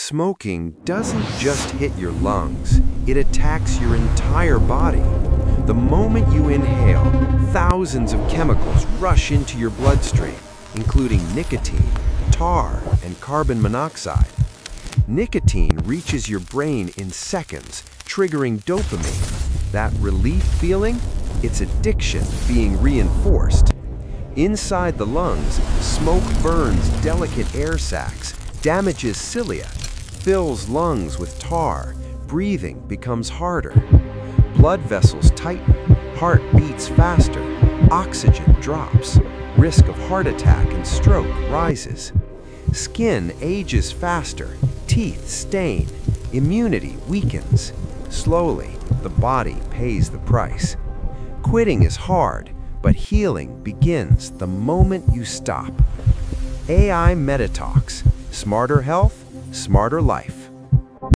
Smoking doesn't just hit your lungs, it attacks your entire body. The moment you inhale, thousands of chemicals rush into your bloodstream, including nicotine, tar, and carbon monoxide. Nicotine reaches your brain in seconds, triggering dopamine. That relief feeling? It's addiction being reinforced. Inside the lungs, smoke burns delicate air sacs, damages cilia, fills lungs with tar, breathing becomes harder. Blood vessels tighten, heart beats faster, oxygen drops, risk of heart attack and stroke rises. Skin ages faster, teeth stain, immunity weakens. Slowly, the body pays the price. Quitting is hard, but healing begins the moment you stop. AI Meditalks. Smarter health, smarter life.